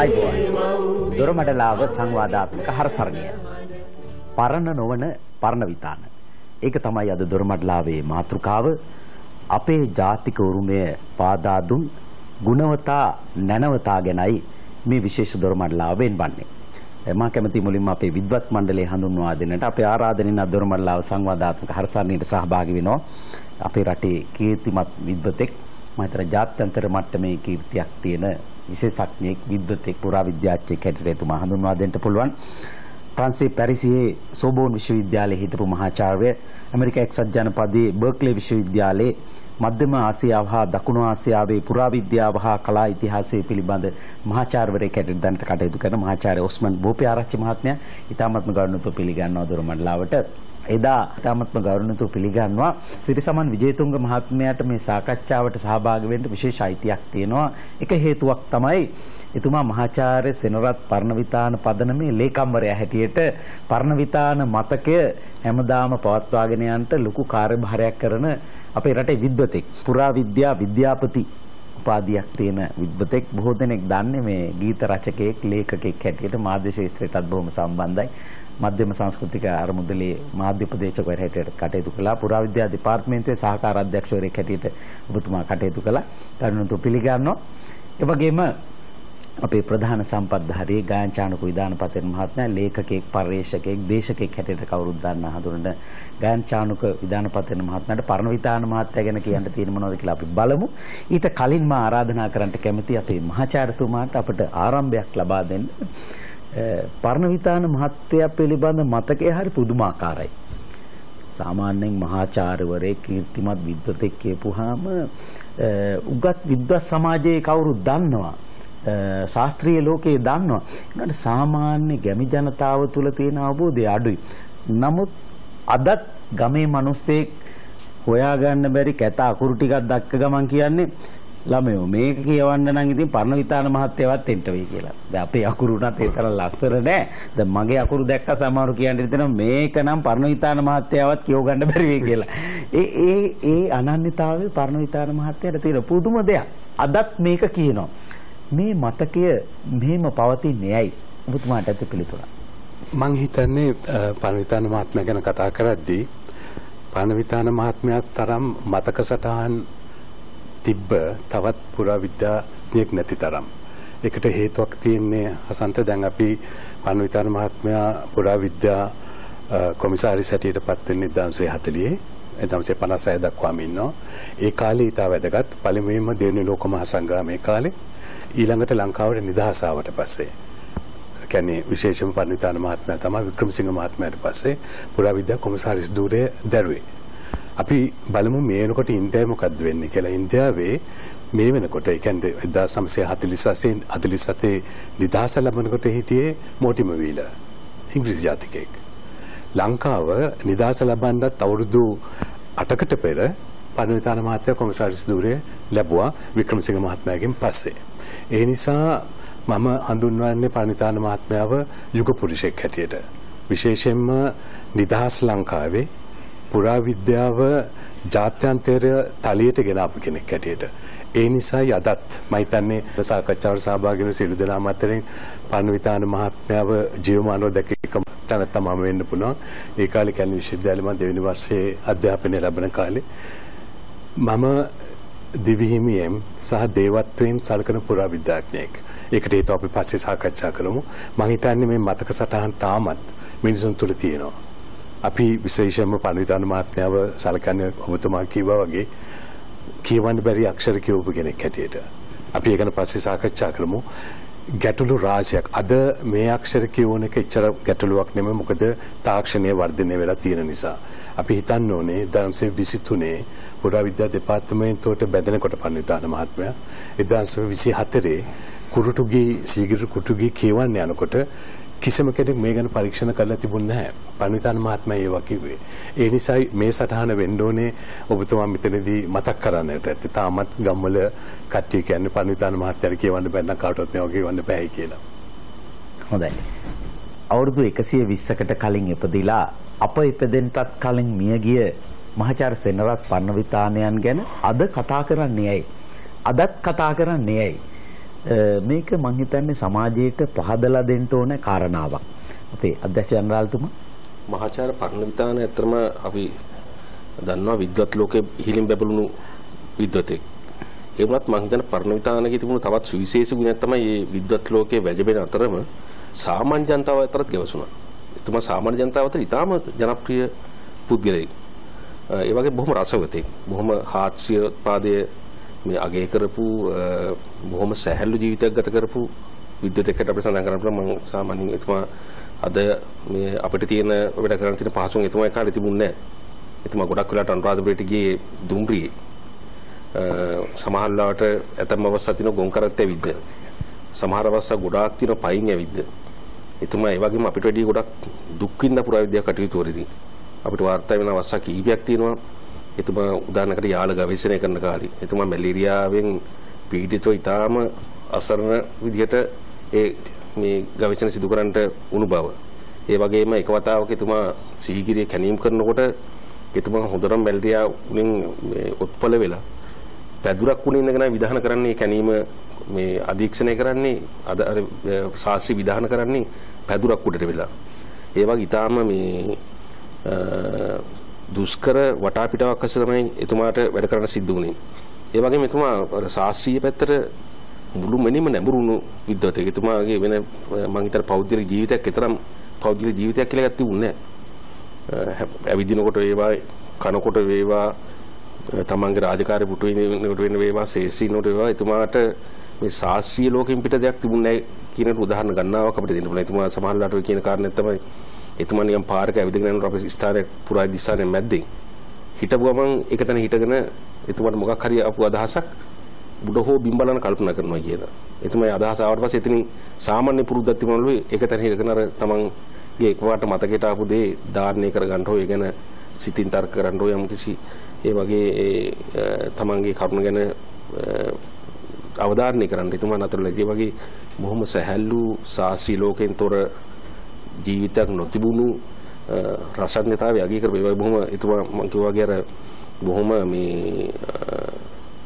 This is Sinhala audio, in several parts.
ආයිබෝන් දොරමඩලාව සංවාධාත්මක හරසරණය. පරණ නොවන පරණ විතාන. ඒක තමයි අද දොරමඩලාවේ මාතෘකාව අපේ ජාතික උරුමය පාදා දුන් ගුණවතා නැනවතා ගැනයි මේ විශේෂ දොරමඩලාව වෙන්වන්නේ. මම කැමති මුලින්ම අපේ විද්වත් මණ්ඩලය හඳුන්වා දෙන්නට අපේ ආරාධනෙන් අද දොරමඩලාව සංවාධාත්මක හරසරණයට සහභාගී වෙනවා. අපේ රටේ කීර්තිමත් විද්වතෙක් මම හිතන ජාත්‍යන්තර මට්ටමේ කීර්තියක් තියෙන විශේෂඥයෙක් විද්වතෙක් පුරාවිද්‍යාඥයෙක් හැටියට එතුමා හඳුන්වා දෙන්න පුළුවන්. ප්‍රංශේ පැරිසියේ සෝබෝන් විශ්වවිද්‍යාලයේ හිටපු මහාචාර්ය ඇමරිකා එක්සත් ජනපදයේ බර්ක්ලි විශ්වවිද්‍යාලයේ මධ්‍යම ආසියාව හා දකුණු ආසියාවේ පුරාවිද්‍යාව හා කලා ඉතිහාසය පිළිබඳ මහාචාර්යවරයෙක් හැටියට දැනට කටයුතු කරන මහාචාර්ය ඔස්මන් බෝපිආරච්චි මහත්මයා ඉතාමත්ම ගෞරවණීයව පිළිගන්නවා දොරමඩලාවට එදා ඉතාමත්ම ගෞරවණීයව පිළිගන්නවා. සිරිසමන් විජේතුංග මහත්මයාට මේ සාකච්ඡාවට සහභාගී වෙන්න විශේෂ අයිතියක් තියෙනවා. එක හේතුවක් තමයි එතුමා මහාචාර්ය සෙනරත් පර්ණවිතාන පදනමේ ලේකම්වරයා හැටියට පර්ණවිතාන මතකය හැමදාම පවත්වාගෙන යන්නට ලොකු කාර්යභාරයක් කරන අපේ රටේ විද්වතෙක්. පුරා විද්‍යා විද්‍යාපති උපාධියක් තියෙන විද්වතෙක්. බොහෝ දෙනෙක් දන්නේ මේ ගීත රචකයෙක් ලේඛකයෙක් හැටියට මාධ්‍ය ශාස්ත්‍රයටත් බොහොම සම්බන්ධයි. මධ්‍යම සංස්කෘතික අරමුදලේ මාධ්‍ය උපදේශකවරයා හැටියට කටයුතු කළා. පුරාවිද්‍යා දෙපාර්තමේන්තුවේ සහකාර අධ්‍යක්ෂවරයෙක් හැටියට ඔබතුමා කටයුතු කළා. කරුණාතු පිළිගන්නවා. ඒ වගේම අපේ ප්‍රධාන සම්පත්ධාරී ගායන්චානක විධානපතින් මහත්මයා ලේඛකෙක් පර්යේෂකෙක් දේශකෙක් හැටියට කවුරුත් දන්න හඳුනන ගායන්චානක විධානපතින් මහත්මයාට පරණවිතාන මහත්තයා ගැන කියන්න තියෙන මොනවද කියලා අපි බලමු. ඊට කලින් මා ආරාධනා කරන්න කැමති අපේ මහාචාර්යතුමාට අපට ආරම්භයක් ලබා දෙන්න පරණවිතාන මහත්තයා පිළිබඳ මතකය හරි පුදුමාකාරයි. සාමාන්‍යයෙන් මහාචාර්යවරයෙක් කීර්තිමත් විද්වතෙක් කියපුවාම උගත් විද්වත් සමාජයේ කවුරුත් දන්නවා. ශාස්ත්‍රීය ලෝකයේ දන්නවා. ඒකට සාමාන්‍ය ගැමි ජනතාව තුළ තියෙන අවබෝධය අඩුයි. නමුත් අදත් ගමේ මිනිස්සෙක් හොයාගන්න බැරි කැත අකුරු ටිකක් දැක්ක ගමන් කියන්නේ ළමයෝ මේක කියවන්න නම් ඉතින් පර්ණවිතාන මහත්තයවත් එන්න වෙයි කියලා. දැන් අපේ අකුරු උනත් ඒ තරම් ලස්සන නෑ. දැන් මගේ අකුරු දැක්ක සමහරු කියන්න හිතෙනවා මේක නම් පර්ණවිතාන මහත්තයවත් කියව ගන්න බැරි වෙයි කියලා. ඒ ඒ ඒ අනන්‍යතාවය පර්ණවිතාන මහත්තයාට තියෙන පුදුම දෙයක්. අදත් මේක කියනවා. මේ මතකය මෙහෙම පවතින්නේ ඇයි? ඔබතුමාට ඇති පිළිතුර. මං හිතන්නේ පණවිතාන මහත්මයා ගැන කතා කරද්දී පණවිතාන මහත්මයාස් තරම් මතක සටහන් තිබ්බ තවත් පුරාවිද්‍යාඥයෙක් නැති තරම්. ඒකට හේතුවක් තියෙන්නේ අසන්ත දැන් අපි පණවිතාන මහත්මයා පුරාවිද්‍යා කොමිසාරිස් හැටියට පත් වෙන්නේ 1940 එදම්සේ 56 දක්වාම ඉන්නවා. ඒ කාලේ ඊට වැදගත් පළමුවෙන්ම දෙවනි ලෝක මහා සංග්‍රාමයේ කාලේ ඊළඟට ලංකාවට නිදහස ආවට පස්සේ කියන්නේ විශේෂම පණිවිතාන මහත්මයා තමයි වික්‍රමසිංහ මහත්මයාට පස්සේ පුරාවිද්‍යා කොමසාරිස් ධූරය දැරුවේ. අපි බලමු මේ වෙනකොට ඉන්දියාවේ මොකද්ද වෙන්නේ කියලා. ඉන්දියාවේ මේ වෙනකොට ඒ කියන්නේ 1948 47 නිදහස ලැබෙනකොට හිටියේ මෝටිම වීලර් ඉංග්‍රීසි ජාතිකයෙක්. ලංකාව නිදහස ලබන්නත් අවුරුදු 8කට පෙර පණවිතාන මහත්තයා කොමසාරිස් ධූරය ලැබුවා වික්‍රමසිංහ මහත්මයාගෙන් පස්සේ. ඒ නිසා මම හඳුන්වන්නේ පණිතාන මහත්මයාව යුග පුරුෂයෙක් හැටියට. විශේෂයෙන්ම නිදහස් ලංකාවේ පුරාවිද්‍යාව ජාත්‍යන්තර තලියට ගෙන ආපු කෙනෙක් හැටියට. ඒ නිසායි අදත් මම හිතන්නේ සාකච්ඡාවට සහභාගී වෙන සියලු දෙනා අතරින් පණවිතාන මහත්මයාව ජීවමානව දැක එකම තැන තමයි වෙන්න පුළුවන්. ඒ කාලේ කැලණි විශ්වවිද්‍යාලේ මම දෙවෙනි වර්ෂයේ අධ්‍යාපනය ලැබෙන කාලේ මම දිවිහිමියෙන් සහ දේවත්වයෙන් සලකන පුරාවිද්‍යාඥයෙක්. ඒකට හේතුව අපි පස්සේ සාකච්ඡා කරමු. මම හිතන්නේ මේ මතක සටහන් තාමත් මිනිසුන් තුළ තියෙනවා. අපි විශේෂයෙන්ම පණවිතාන මහත්මයාව සලකන්නේ ඔබතුමා කිව්වා වගේ කියවන්න බැරි අක්ෂර කියවපු කෙනෙක් හැටියට. අපි ඒක ගැන පස්සේ සාකච්ඡා කරමු. ගැටලු රාශියක් අද මේ අක්ෂර කියවන එක එච්චර ගැටලුවක් නෙමෙයි මොකද තාක්ෂණය වර්ධනය වෙලා තියෙන නිසා. අපි හිතන්න ඕනේ 1923 පුරාවිද්‍යා දෙපාර්තමේන්තුවට බැඳෙනකොට පන්විතාන මහත්මයා 1924 කුරුටුගේ සීගිරි කුටුගේ කියවන්න යනකොට කිසිම කෙනෙක් මේ ගැන පරීක්ෂණ කරලා තිබුණේ නැහැ. පන්විතාන මහත්මයා ඒවා කිව්වේ. ඒ නිසා මේ සටහන වෙන්න ඕනේ ඔබතුමා මෙතනදී මතක් කරන්නට ඇත්ත. තාමත් ගම්වල කට්ටිය කියන්නේ පන්විතාන මහත්මයාට කියවන්න බැන්න කාටවත් මේවා කියවන්න බෑ කියලා. හොඳයි. අවුරුදු 120කට කලින් ඉපදිලා අප ඉපදෙන්නටත් කලින් මියගිය මහාචාර්ය සෙනරත් පර්ණවිතානයන් ගැන අද කතා කරන්නේ ඇයි? අදත් කතා කරන්නේ ඇයි? මේක මං හිතන්නේ සමාජයට පහදලා දෙන්න ඕන කාරණාවක්. අපේ අධ්‍යක්ෂ ජනරාල්තුමා මහාචාර්ය පර්ණවිතාන ඇත්තම අපි දන්නවා විද්වත් ලෝකයේ ඉහළින් බැබළුණු විද්වතෙක්. ඒ වුණත් මම හිතන පර්ණවිතානගේ තිබුණු තවත් සුවිශේෂ ගුණයක් තමයි මේ විද්වත් ලෝකයේ වැජබෙන අතරම සාමාන්‍ය ජනතාව අතරත් ගැවසුණා. එතුමා සාමාන්‍ය ජනතාව අතර ඉතාම ජනප්‍රිය පුද්ගලයෙක්. ඒ වගේ බොහොම රසවතෙක්. බොහොම හාස්‍යපාදයේ මේ අගය කරපු බොහොම සැහැල්ලු ජීවිතයක් ගත කරපු විද්වතෙක්ට අපිට සඳහන් කරන්න පුළුවන් මම සාමාන්‍යයෙන් එතුමා අද මේ අපිට තියෙන වැඩ කරන්න තියෙන පහසුන් එතුමා ඒ කාලේ තිබුණේ නැහැ. එතුමා ගොඩක් වෙලාට අනුරාධපුරයට ගියේ දුම්රියේ. සමහර ලාට ඇතම් අවස්ථා තියෙන ගොන් කරත් ඇවිද්ද. සමහර අවස්ථා ගොඩාක් තියෙන පයින් ඇවිද්ද. එතුමා ඒ වගේම අපිට වැඩි ගොඩක් දුක් විඳ පුරාවිද්‍යා කටයුතු වලදී අපිට වාර්තා වෙන අවස්ථා කීපයක් තියෙනවා. එතුමා උදාහරණයකට යාල ගවේෂණය කරන කාලේ එතුමා මැලේරියාවෙන් පීඩිතව ඉතාම අසරණ විදිහට ඒ මේ ගවේෂණ සිදු කරන්නට උණු බව. ඒ වගේම එක වතාවක එතුමා සීගිරිය කැණීම් කරනකොට එතුමා හොඳටම මැලේරියා වලින් මේ උත්පල වෙලා පැදුරක් උනේ ඉඳගෙන විධාන කරන්නේ කැණීම මේ අධීක්ෂණය කරන්නේ අද අර සාස්ත්‍රි විධාන කරන්නේ පැදුරක් උඩට වෙලා. ඒ වගේ ඊටාම මේ දුෂ්කර වටාපිටාවක් අස්සේ තමයි එතුමාට වැඩ කරන්න සිද්ධ වුණේ. ඒ වගේම එතුමා ශාස්ත්‍රීය පැත්තට මුළු මනින්ම නැඹුරුණු විද්වතෙක්. එතුමාගේ වෙන මම හිතන පෞද්ගලික ජීවිතයක් විතරම් පෞද්ගලික ජීවිතයක් කියලා එකක් තිබුණේ නැහැ. ඇවිදිනකොට වේවා කනකොට වේවා තමන්ගේ රාජකාරී පුටු වෙනකොට වෙන වේවා ශේෂීනකොට වේවා එතුමාට මේ ශාස්ත්‍රීය ලෝකෙන් පිට දෙයක් තිබුණේ නැහැ කියන උදාහරණ ගණනාවක් අපිට දෙන්න පුළුවන්. එතුමා සමහරවිට කියන කාරණේ තමයි එතුමා නිකන් පාරක ඇවිදගෙන යනකොට අපේ ස්ථානයේ පුරා දිස්සානේ මැද්දෙන් හිටපු ගමන් එක තැන හිටගෙන එතුමාට මොකක් හරි ආපු අදහසක් බුඩ හෝ බිම්බලන කල්පනා කරනවා කියන. එතුමා අදහස ආවට පස්සේ එතනින් සාමාන්‍ය පුරුද්දක් තිබුණලු එක තැන හිටගෙන අර තමන්ගේ එකපාරට මතකයට ආපු දේ ධාරණය කරගන්න හෝ ඒ ගැන සිතින් තර්ක කරන්න හෝ යම් කිසි ඒ වගේ තමන්ගේ කරුණ ගැන අවධාරණය කරන්න එතුමා නතරලා ඒ වගේ බොහොම සැහැල්ලු ශාස්ත්‍රීය ලෝකෙන් තොර ජීවිතයක් නොතිබුණු රසඥතාවය අගය කරපු ඒ බොහොම එතුමා මම කිව්වා වගේ අර බොහොම මේ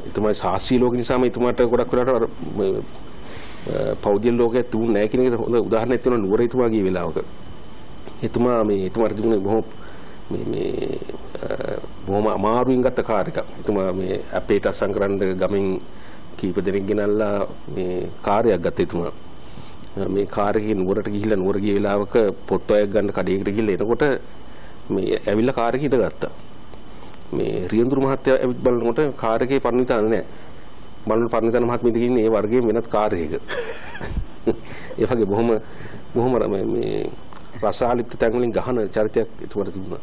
එතුමා ශාස්ත්‍රීය ලෝක නිසාම එතුමාට ගොඩක් වෙලාට අර පෞද්ගලික ලෝකයේ තිබුණ නැහැ කියන එක හොඳ උදාහරණයක් තියෙනවා නුවර එතුමා ගිය වෙලාවක එතුමා මේ එතුමාට තිබුණේ බොහොම මේ මේ බොහොම අමාරුවෙන් ගත්ත කාර් එකක්. එතුමා මේ අපේට අස්සම් කරන්න ගමෙන් කීප දෙනෙක් ගෙනල්ලා මේ කාර්යයක් ගත්ත එතුමා. මේ කාර් එකේ නුවරට ගිහිල්ලා නුවර ගිය වෙලාවක පොත් අයක් ගන්න කඩේකට ගිහිල්ලා එනකොට මේ ඇවිල්ලා කාර් එකේ ඉඳගත්තා. මේ රියඳුරු මහත්තයා ඇවිත් බලනකොට කාර් එකේ පරිණිතාන නැහැ. බලන පරිණිතාන මහත්මිය ඉන්නේ ඒ වර්ගයේ වෙනත් කාර් එකක. ඒ වගේ බොහොම බොහොම මේ රසාලිප්ත තැන් වලින් ගහන චරිතයක් ඒතුමට තිබුණා.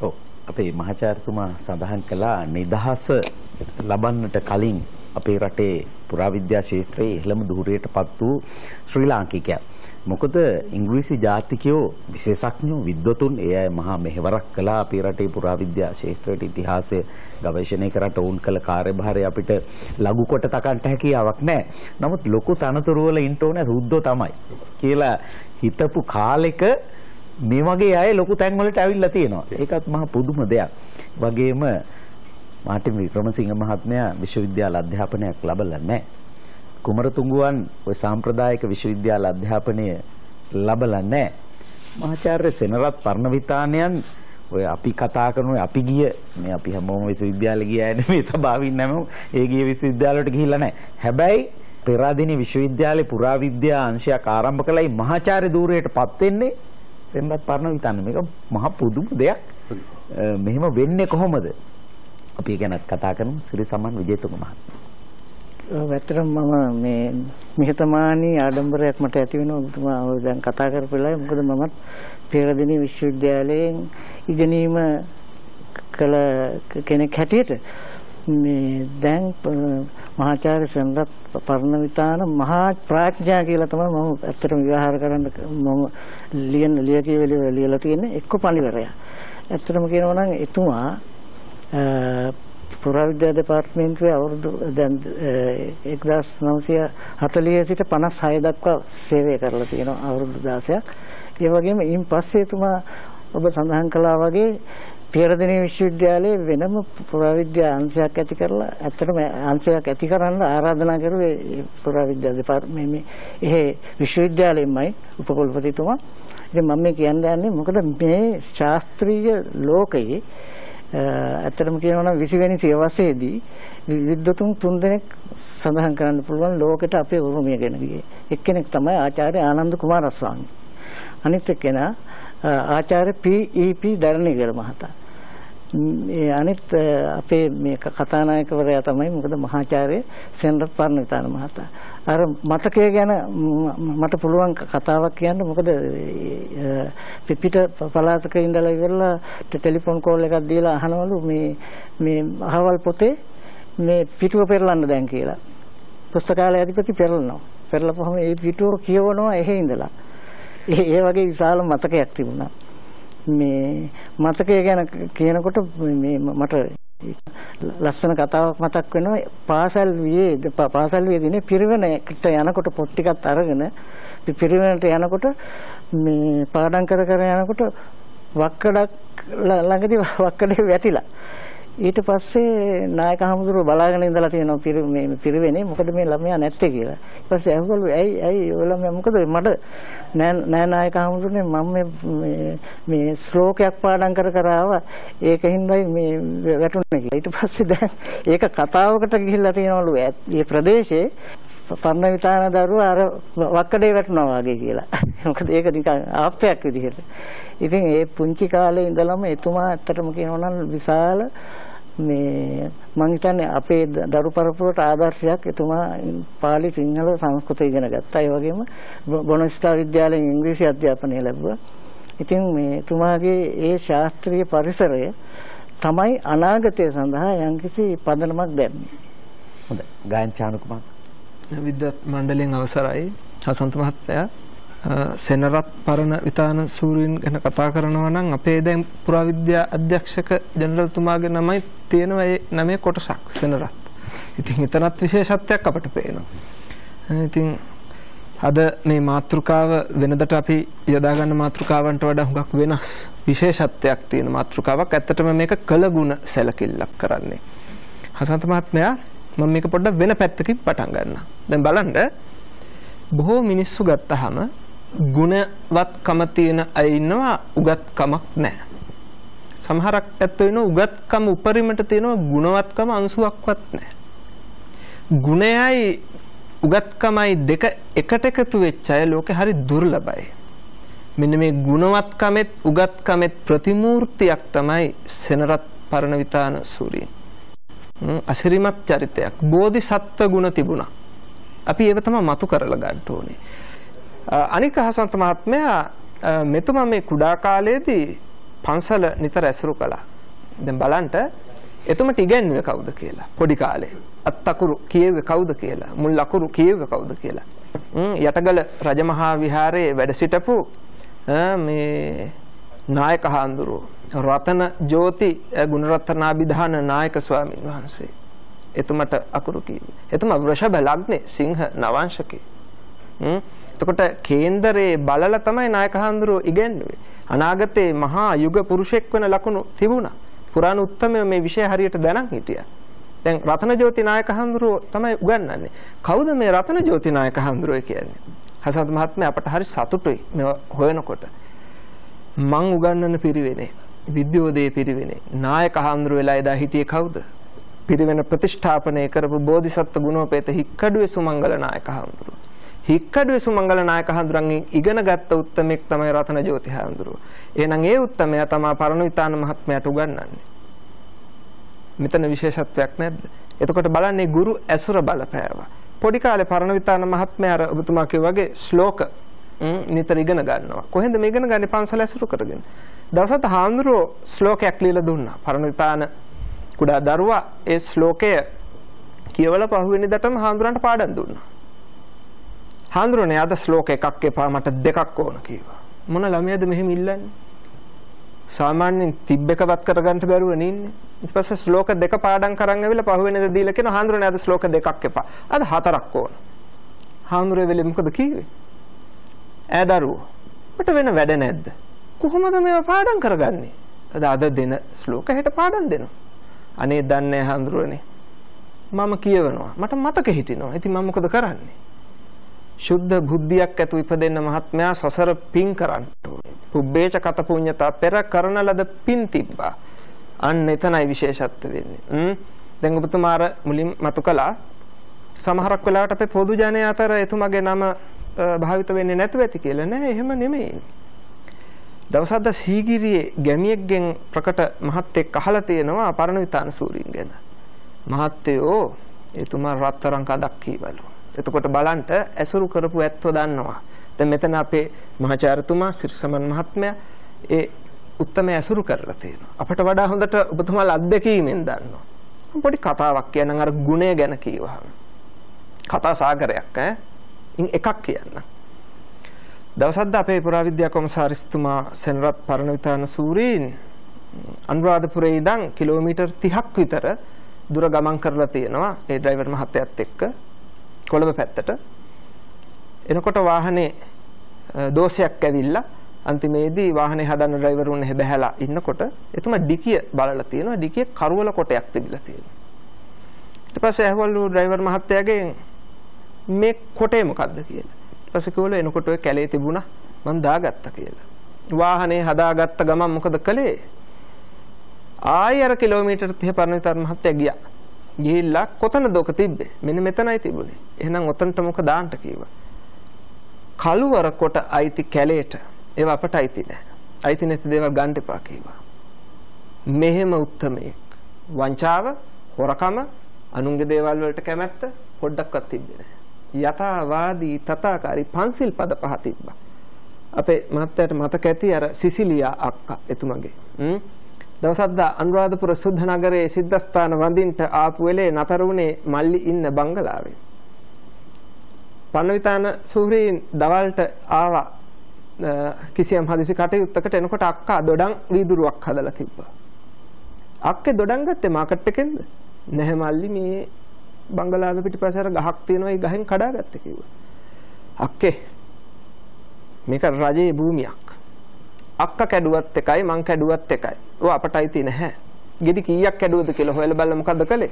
ඔව් අපේ මහාචාර්යතුමා සඳහන් කළා නිදහස ලබන්නට කලින් අපේ රටේ පුරාවිද්‍යා ශාස්ත්‍රයේ ඉහළම දුරයටපත් වූ ශ්‍රී ලාංකිකයා. මොකද ඉංග්‍රීසි ජාතිකයෝ විශේෂඥයෝ විද්වතුන් ඒ අය මහා මෙහෙවරක් කළා අපේ රටේ පුරාවිද්‍යා ශාස්ත්‍රයේ ඉතිහාසය ගවේෂණය කරට වුන් කළ කාර්යභාරය අපිට ලඝු කොට තකන්ට හැකියාවක් නැහැ. නමුත් ලොකු තනතුරු වල ඉන්න ඕනේ සුද්ධෝ තමයි කියලා හිතපු කාලෙක මේ වගේ අය ලොකු තැන් වලට ඇවිල්ලා තියෙනවා. ඒකත් මහා පුදුම දෙයක්. වගේම මාටින් වික්‍රමසිංහ මහත්මයා විශ්වවිද්‍යාල අධ්‍යාපනයක් ලබලා නැහැ. කුමරතුංගුවන් ওই සාම්ප්‍රදායික විශ්වවිද්‍යාල අධ්‍යාපනය ලබලා නැහැ. මහාචාර්ය සෙනරත් පර්ණවිතානයන් ඔය අපි කතා කරන අපි ගිය මේ අපි හැමෝම විශ්වවිද්‍යාල ගියා නෙමෙයි සභාවින් නැමෝ ඒ ගිය විශ්වවිද්‍යාලවලට ගිහිල්ලා නැහැ. හැබැයි පෙරාදෙණි විශ්වවිද්‍යාලේ පුරාවිද්‍යා අංශයක් ආරම්භ කළයි මහාචාර්ය ධූරයටපත් වෙන්නේ සෙනරත් පර්ණවිතාන මේක මහ පුදුම දෙයක්. මෙහෙම වෙන්නේ කොහොමද? අපි ගැන කතා කරමු සිරි සමන් විජේතුංග මහත්මයා. ඔව් ඇත්තටම මම මේ මිහිතමානී ආඩම්බරයක් මට ඇති වෙනවා ඔබතුමා ඔය දැන් කතා කරපු වෙලාවේ මොකද මමත් පෙරදින විශ්වවිද්‍යාලයෙන් ඉගෙනීම කළ කෙනෙක් හැටියට මේ දැන් මහාචාර්ය සම්රත් පර්ණවිතාන මහා ප්‍රඥා කියලා තමයි මම ඇත්තටම විවහාර කරන්න මම ලියන ලියකිය ලියලා තියෙන්නේ එක්ක පණිවරයා. ඇත්තටම කියනවා නම් එතුමා පුරාවිද්‍යා දෙපාර්තමේන්තුවේ අවුරුදු දැන් 1940 සිට 56 දක්වා සේවය කරලා තියෙනවා අවුරුදු 16ක්. ඒ වගේම ඉන් පස්සේ එතුමා ඔබ සඳහන් කළා වගේ පේරදෙණිය විශ්වවිද්‍යාලයේ වෙනම පුරාවිද්‍යා අංශයක් ඇති කරලා ඇත්තටම අංශයක් ඇති කරන්න ආරාධනා කරුවේ ඒ පුරාවිද්‍යා දෙපාර්තමේ මේ එහෙ විශ්වවිද්‍යාලයෙන්මයි උපකුලපතිතුමා. ඉතින් මම මේ කියන්න යන්නේ මොකද මේ ශාස්ත්‍රීය ලෝකයේ ඇත්තටම කියනවා නම් 20 වෙනි සියවසේදී විද්වතුන් තුන්දෙනෙක් සඳහන් කරන්න පුළුවන් ලෝකෙට අපේ උරුමය ගැන ගියේ. එක්කෙනෙක් තමයි ආචාර්ය ආනන්ද කුමාරස්වාමී. අනිත් එක්කෙනා ආචාර්ය පී.ඊ.පී. දරණීගල මහතා. ඒ අනිත් අපේ මේ කතානායකවරයා තමයි මොකද මහාචාර්ය සෙන්රත් පරණවිතාන මහතා. අර මතකය ගැන මට පුළුවන් කතාවක් කියන්න මොකද පිපිට පළාතක ඉඳලා ඉවරලා ටෙලිෆෝන් කෝල් එකක් දීලා අහනවලු මේ මේ අහවල් පොතේ මේ පිටුව පෙරලන්න දැන් කියලා. පුස්තකාලය අධිපති පෙරලනවා. පෙරලපුවම ඒ පිටුව කියවනවා එහෙ ඉඳලා. ඒ වගේ විශාල මතකයක් තිබුණා. මේ මතකය ගැන කියනකොට මේ මට ලස්සන කතාවක් මතක් වෙනවා. පාසල් වියේ පාසල් වියේදී පිරිවෙනකට යනකොට පොත් ටිකක් අරගෙන පිරිවෙනට යනකොට මේ පාඩම් කර කර යනකොට වක්කඩක් ළඟදී වක්කඩේ වැටිලා. ඊට පස්සේ නායක හමුදුරුව බලාගෙන ඉඳලා තියෙනවා පිරි මේ පිරිවෙනේ මොකද මේ ළමයා නැත්තේ කියලා. ඊට පස්සේ අහුවලු ඇයි ඇයි ඔය ළමයා මොකද මට නෑ නායක හමුදුරුවනේ මම මේ මේ ශ්ලෝකයක් පාඩම් කර කර ආවා ඒකින්දයි මේ වැටුනේ කියලා. ඊට පස්සේ දැන් ඒක කතාවකට ගිහිල්ලා තියෙනවලු මේ ප්‍රදේශේ පර්ණ විතාන දරුවා අර වක්කඩේ වැටුණා වගේ කියලා. මොකද ඒක නිකන් ආප්තයක් විදිහට. ඉතින් ඒ පුංචි කාලේ ඉඳලම එතුමා ඇත්තටම කියනවා නම් විශාල මේ මං හිතන්නේ අපේ දරු පරපුරට ආදර්ශයක් එතුමා පාලි සිංහල සංස්කෘත ඉගෙන ගත්තා. ඒ වගේම බොනස්ටා විද්‍යාලයෙන් ඉංග්‍රීසි අධ්‍යාපනය ලැබුවා. ඉතින් මේ එතුමාගේ ඒ ශාස්ත්‍රීය පරිසරය තමයි අනාගතය සඳහා යම්කිසි පදනමක් දැම්මේ. හොඳයි. ගායන චානුකුමාර විද්වත් මණ්ඩලයෙන් අවසරයි හසන්ත මහත්තයා සෙනරත් පරණ විතාන සූරීන් ගැන කතා කරනවා නම් අපේ දැන් පුරාවිද්‍යා අධ්‍යක්ෂක ජනරල්තුමාගේ නමයි තියෙනවා ඒ නමේ කොටසක් සෙනරත්. ඉතින් එතනත් විශේෂත්වයක් අපට පේනවා. ඉතින් අද මේ මාතෘකාව වෙනදට අපි යොදා ගන්න මාතෘකාවන්ට වඩා හුඟක් වෙනස් විශේෂත්වයක් තියෙන මාතෘකාවක්. ඇත්තටම මේක කළගුණ සැලකිල්ලක් කරන්නේ. හසන්ත මහත්මයා මම මේක පොඩ්ඩක් වෙන පැත්තකින් පටන් ගන්නම්. දැන් බලන්න බොහෝ මිනිස්සු ගත්තාම ගුණවත්කම තියෙන අය ඉන්නවා උගත්කමක් නැහැ. සමහරක් ඇත්තෝ ඉන්නවා උගත්කම උපරිමට තියෙනවා ගුණවත්කම අංශුවක්වත් නැහැ. ගුණයයි උගත්කමයි දෙක එකට එකතු වෙච්ච අය ලෝකේ හරි දුර්ලභයි. මෙන්න මේ ගුණවත්කමෙත් උගත්කමෙත් ප්‍රතිමූර්තියක් තමයි සෙනරත් පරණ විතාන සූරීන්. අසිරිමත් චරිතයක් බෝධිසත්ව ගුණ තිබුණා. අපි ඒව තමයි මතු කරලා ගන්න ඕනේ. අනික හසන්ත මහත්මයා මෙතුමා මේ කුඩා කාලයේදී පන්සල නිතර ඇසුරු කළා. දැන් බලන්න එතුමට ඉගැන්වුවේ කවුද කියලා පොඩි කාලේ. අත් අකුරු කියෙව්වේ කවුද කියලා. මුල් අකුරු කියෙව්වේ කවුද කියලා. යටගල රජමහා විහාරයේ වැඩ සිටපු මේ නායක හාමුදුරුව රතන ජෝති ගුණරත්නාභිධාන නායක ස්වාමීන් වහන්සේ එතුමට අකුරු කිව්වේ. එතුමා වෘෂභ ලග්නේ සිංහ නවංශකේ. හ්ම් එතකොට කේන්දරේ බලලා තමයි නායක හාමුදුරුව ඉගෙනුවේ. අනාගතේ මහා යුග පුරුෂෙක් වෙන ලකුණු තිබුණා. පුරාණ උත්තමය මේ විෂය හරියට දැනන් හිටියා. දැන් රතනජෝති නායක හඳුරෝ තමයි උගන්වන්නේ. කවුද මේ රතනජෝති නායක හඳුරෝ කියන්නේ? හසන්ත මහත්මයා අපට හරි සතුටුයි මේ හොයනකොට. මං උගන්වන පිරිවෙනේ විද්‍යෝදේ පිරිවෙනේ නායක හඳුරු වෙලා එදා හිටියේ කවුද? පිරිවෙන ප්‍රතිෂ්ඨාපනය කරපු බෝධිසත්ව ගුණෝපේත හික්කඩුවේ සුමංගල නායක හඳුරු. හික්කඩුවේ සුමංගල නායක හඳුරන්ගෙන් ඉගෙන ගත්ත උත්තමෙක් තමයි රතන ජෝති හඳුරුව. එහෙනම් ඒ උත්තමයා තමයි පරණවිතාන මහත්මයාට උගන්වන්නේ. මෙතන විශේෂත්වයක් නැද්ද? එතකොට බලන්නේ ගුරු ඇසුර බලපෑවා. පොඩි කාලේ පරණවිතාන මහත්මයා අර ඔබතුමා වගේ ශ්ලෝක නිතර ඉගෙන ගන්නවා. කොහෙන්ද මේ ඉගෙන ගන්නේ පන්සල ඇසුරු කරගෙන. දවසත් හාමුදුරුවෝ ශ්ලෝකයක් ලියලා දුන්නා. පරණවිතාන කුඩා දරුවා ඒ ශ්ලෝකය කියවලා පහුවෙනිදටම හාමුදුරන්ට පාඩම් දුන්නා. හාමුදුරනේ අද ශ්ලෝක එකක් එපා මට දෙකක් ඕන කිව්වා. මොන ළමයාද මෙහෙම ඉල්ලන්නේ? සාමාන්‍යයෙන් තිබ්බ එකවත් කරගන්න බැරුව නින්නේ. ඊට පස්සේ ශ්ලෝක දෙක පාඩම් කරන් ඇවිල්ලා පහුවෙනිද දීලා කියන හාමුදුරනේ අද ශ්ලෝක දෙකක් එපා. අද හතරක් ඕන. හාමුදුරේ වෙලෙ මොකද කිව්වේ? ඈ දරුවෝ. මට වෙන වැඩ නැද්ද? කොහොමද මේවා පාඩම් කරගන්නේ? අද අද දෙන ශ්ලෝක හෙට පාඩම් දෙනවා. අනේ දන්නේ හඳුරන්නේ. මම කියවනවා. මට මතක හිටිනවා. ඉතින් මම මොකද කරන්නේ? ශුද්ධ බුද්ධියක් ඇතු ඉපදෙන්න මහත්මයා සසර පින් කරන්න ඕනේ. පුබ්බේච කත පුඤ්ඤතා පෙර කරන ලද පින් තිබ්බා. අන්න එතනයි විශේෂත්ව වෙන්නේ. හ්ම්. දැන් ඔබතුමා අර මුලින් මතු කළා සමහරක් වෙලාවට අපේ පොදු ජනය අතර එතුමගේ නම භාවිත වෙන්නේ නැතුව ඇති කියලා නෑ එහෙම නෙමෙයි. දවසක්ද සීගිරියේ ගැමියෙක්ගෙන් ප්‍රකට මහත්තයෙක් අහලා තියෙනවා පරණ විතාන සූරීන් ගැන. මහත්තයෝ එතුමා රත්තරන් කඩක් කීවලු. එතකොට බලන්න ඇසුරු කරපු ඇත්තෝ දන්නවා. දැන් මෙතන අපේ මහාචාර්යතුමා සිරිසමන් මහත්මයා ඒ උත්තම ඇසුරු කරලා තියෙනවා. අපට වඩා හොඳට ඔබතුමාලා අත්දැකීමෙන් දන්නවා. පොඩි කතාවක් කියනනම් අර ගුණය ගැන කීවහම. කතා සාගරයක් ඈ. ඉන් එකක් කියන්න. දවසක්ද අපේ පුරාවිද්‍යා කොමසාරිස්තුමා සෙනරත් පරණවිතාන සූරීන් අනුරාධපුරේ ඉඳන් කිලෝමීටර් 30ක් විතර දුර ගමන් කරලා තියෙනවා ඒ ඩ්‍රයිවර් මහත්තයත් එක්ක කොළඹ පැත්තට. එනකොට වාහනේ දෝෂයක් ඇවිල්ලා අන්තිමේදී වාහනේ හදන්න ඩ්‍රයිවරුන් එහෙ බැහැලා ඉන්නකොට එතුමා ඩිකිය බලලා තියෙනවා ඩිකිය කරවල කොටයක් තිබිලා තියෙනවා. ඊට පස්සේ ඇහවලු ඩ්‍රයිවර් මහත්තයාගෙන් මේ කොටේ මොකද්ද කියලා. ඊට පස්සේ කිව්වලු එනකොට ඔය කැලේ තිබුණා මම දාගත්තා කියලා. වාහනේ හදාගත්ත ගමන් මොකද කළේ? ආයෙ අර කිලෝමීටර් 30 පරණවිතර මහත්තයා ගියා. ගිහිල්ලා කොතනද ඔක තිබ්බේ? මෙන්න මෙතනයි තිබුණේ. එහෙනම් ඔතනට මොක දාන්න කිව්වා. කළුවර කොට අයිති කැලේට ඒව අපට අයිති නෑ. අයිති නැති දේවල් ගන්න එපා කිව්වා. මෙහෙම උත්තරමයක්. වංචාව, හොරකම, අනුන්ගේ දේවල් වලට කැමැත්ත පොඩ්ඩක්වත් තිබ්බේ නෑ. යථාවාදී තථාකාරී පන්සිල් පද පහ තිබ්බා. අපේ මහත්තයාට මතක ඇති අර සිසිලියා අක්කා එතුමගේ. හ්ම් දවසක්ද අනුරාධපුර සුද්ධ නගරයේ සිද්ධාස්ථාන වඳින්ට ආපු වෙලේ නතර වුණේ මල්ලි ඉන්න බංගලාවේ. පන්නවිතාන සූරීන් දවල්ට ආවා කිසියම් හදිසි කටයුත්තකට එනකොට අක්කා දොඩම් වීදුරුවක් හදලා තිබ්බා. අක්කේ දොඩම් ගත්තේ මාකට් එකෙන්ද? නැහැ මල්ලි මේ බංගලාවේ පිටිපස්ස අර ගහක් තියෙනවා ඒ ගහෙන් කඩාගත්තේ කිව්වා. අක්කේ මේක රජයේ භූමියක්. අක්ක කැඩුවත් එකයි මං කැඩුවත් එකයි. ඔය අපට අයිති නැහැ. ගෙඩි කීයක් කැඩුවද කියලා හොයලා බලලා මොකද්ද කළේ?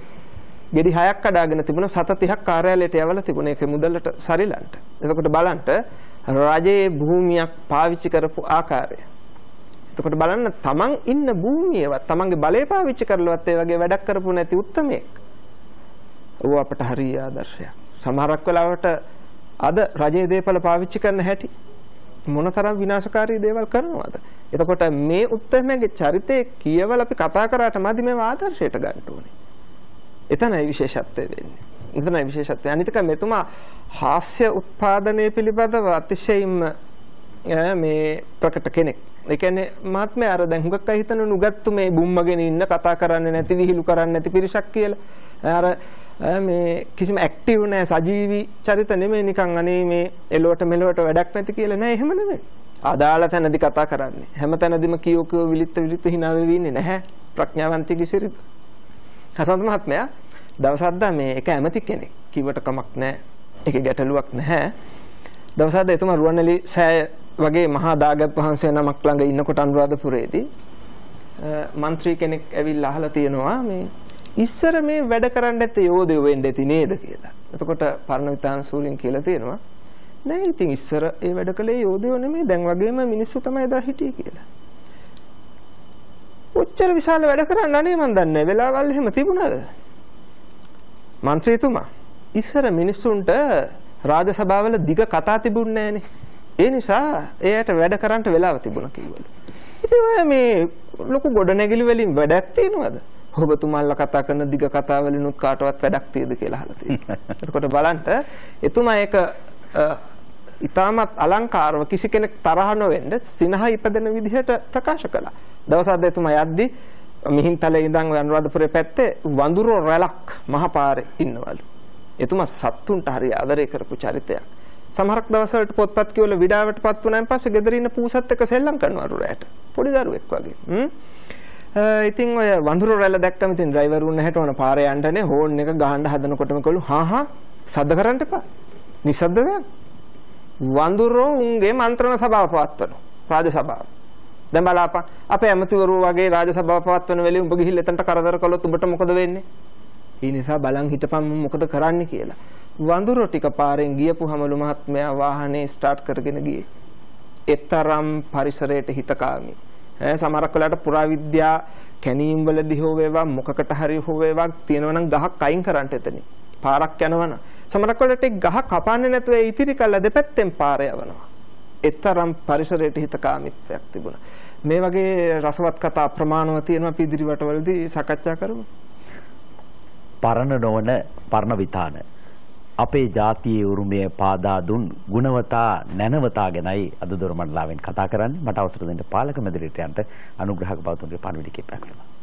ගෙඩි 6ක් කඩාගෙන තිබුණා 730ක් කාර්යාලයට යවලා තිබුණා ඒකේ මුදලට සරිලන්ට. එතකොට බලන්න රජයේ භූමියක් පාවිච්චි කරපු ආකාරය. එතකොට බලන්න තමන් ඉන්න භූමියවත් තමන්ගේ බලය පාවිච්චි කරලවත් ඒ වගේ වැඩක් කරපු නැති උත්මයෙක්. ඌ අපට හරිය ආදර්ශයක්. සමහරක් වෙලාවට අද රජයේ දේපල පාවිච්චි කරන හැටි මොනතරම් විනාශකාරී දේවල් කරනවද? එතකොට මේ උත්තරමගේ චරිතය කියවල අපි කතා කරාට මදි මේව ආදර්ශයට ගන්න ඕනේ. එතනයි විශේෂත්වය වෙන්නේ. එතනයි විශේෂත්වය. අනිතක මෙතුමා හාස්‍ය උත්පාදනය පිළිබඳව අතිශයින්ම මේ ප්‍රකට කෙනෙක්. ඒ කියන්නේ මහත්මයා අර දැන් හුඟක් අය හිතන නුගත්තු මේ බුම්මගෙන ඉන්න කතා කරන්නේ නැති විහිළු කරන්නේ නැති පිරිසක් කියලා. අර මේ කිසිම ඇක්ටිව් නැහැ සජීවී චරිත නෙමෙයි නිකන් අනේ මේ එලොවට මෙලොවට වැඩක් නැති කියලා නෑ එහෙම නෙමෙයි. අදාළ තැනදී කතා කරන්නේ. හැම තැනදීම කියෝ කියෝ විලිත් විලිත් hina වෙවි ඉන්නේ නැහැ. ප්‍රඥාවන්තයෙකුගේ සිරිත. හසන්ත මහත්මයා දවසක් මේ එක ඇමති කෙනෙක් කිව්වට කමක් නැහැ. ඒකේ ගැටලුවක් නැහැ. දවසක් එතුමා රුවන්වැලි සෑය වගේ මහා දාගත් වහන්සේ නමක් ළඟ ඉන්නකොට අනුරාධපුරයේදී മന്ത്രി කෙනෙක් ඇවිල්ලා අහලා තියෙනවා මේ ඉස්සර මේ වැඩ කරන්න ඇත්තේ යෝධයෝ වෙන්න ඇති නේද කියලා. එතකොට පරණවිතාන සූරියන් කියලා තියෙනවා. නෑ ඉතින් ඉස්සර ඒ වැඩ කළේ යෝධයෝ නෙමෙයි දැන් වගේම මිනිස්සු තමයි එදා හිටියේ කියලා. ඔච්චර විශාල වැඩ කරන්න අනේ මන් දන්නේ වෙලාවල් එහෙම තිබුණාද? മന്ത്രിතුමා ඉස්සර මිනිස්සුන්ට රාජසභාවල දිග කතා තිබුණේ නෑනේ. ඒ නිසා එයාට වැඩ කරන්න වෙලාව තිබුණා කිව්වලු. ඉතින් මේ ලොකු ගොඩනැගිලි වලින් වැඩක් තියෙනවද? ඔබතුමාලා කතා කරන දිග කතාවලිනුත් කාටවත් වැඩක් තියෙද කියලා අහලා තියෙනවා. එතකොට බලන්න එතුමා ඒක ඊටමත් අලංකාරව කිසි කෙනෙක් තරහ නොවෙන්න සිනහ ඉපදෙන විදිහට ප්‍රකාශ කළා. දවසක් එතුමා යද්දි මිහින්තලේ ඉඳන් අනුරාධපුරේ පැත්තේ වඳුරෝ රැලක් මහපාරේ ඉන්නවලු. එතුමා සත්තුන්ට හරි ආදරය කරපු චරිතයක්. සමහරක් දවස්වලට පොත්පත් කියවල විඩාවටපත් වුණාන් පස්සේ ගෙදර ඉන්න පූසත් එක්ක සෙල්ලම් කරනවලු රැට. පොඩි දරුවෙක් වගේ. හ්ම්. ඉතින් ඔය වඳුරු රැළ දැක්කම ඉතින් ඩ්‍රයිවර් උන්න හැට ඕන පාරේ යන්නනේ හෝන් එක ගහන්න හදනකොටම කළු හා හා සද්ද කරන්න එපා. නිසද්ද වෙන්න. වඳුරෝ උන්ගේ මන්ත්‍රණ සභාව පවත්වනවා. රාජ සභාව. දැන් බලාපන් අපේ ඇමතිවරු වගේ රාජසභාව පවත්වන වෙලේ උඹ ගිහිල්ලා එතනට කරදර කළොත් උඹට මොකද වෙන්නේ? ඒ නිසා බලන් හිටපන් මම මොකද කරන්න කියලා. වඳුර ටික පාරෙන් ගියපු හමලු මහත්මයා වාහනේ ස්ටාර්ට් කරගෙන ගියේ. එතරම් පරිසරයට හිතකාමී. ඈ සමහරක් වෙලාවට පුරාවිද්‍යා කැණීම් වලදී හෝ වේවා මොකකට හරි හෝ වේවා තියෙනවා නම් ගහක් අයින් කරන්න එතනින්. පාරක් යනවනම් සමහරක් වෙලාවට ඒ ගහ කපන්නේ නැතුව ඒ ඉතිරි කළ දෙපැත්තෙන් පාර යවනවා. එතරම් පරිසරයට හිතකාමීත්වයක් තිබුණා. මේ වගේ රසවත් කතා ප්‍රමාණව තියෙනවා අපි ඉදිරි වටවලදී සාකච්ඡා කරමු. පරණ නොවන පරණ විතාන. අපේ ජාතියේ උරුමය පාදා දුන් ගුණවතා නැනවතා ගැනයි අද දොරමඩලාවෙන් කතා කරන්නේ. මට අවසර දෙන්න පාලක මැදිරියට යන්න අනුග්‍රහක බෞතුන්ගේ පණිවිඩ කිහිපයක් තියෙනවා